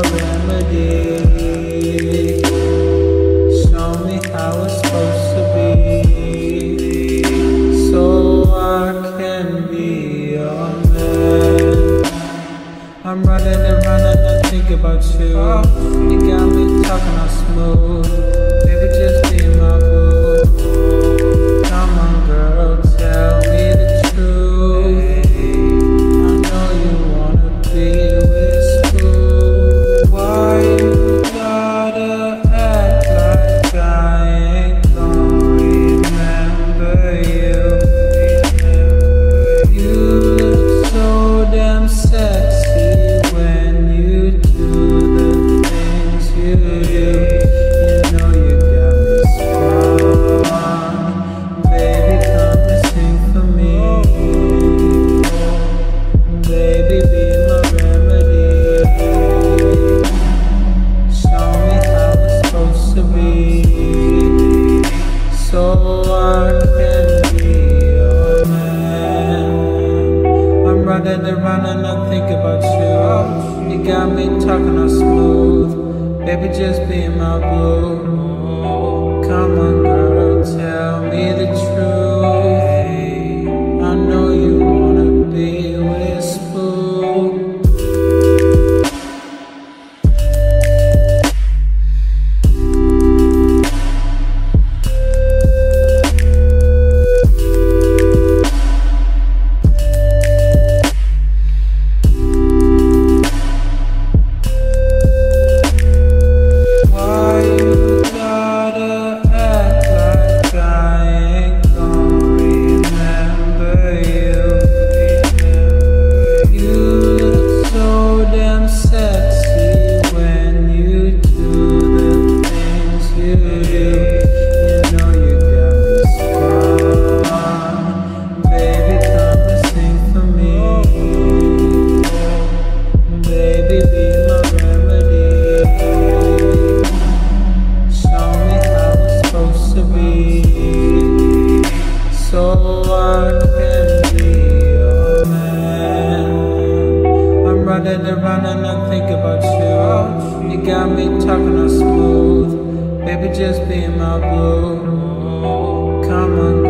remedy. Show me how it's supposed to be, so I can be your man. I'm running and running, I think about you. You got me talking all smooth, baby. You got me talking all smooth. Baby, just be my boo so can be man I'm running and thinking about you You got me talking all smooth Baby just be my boo Come on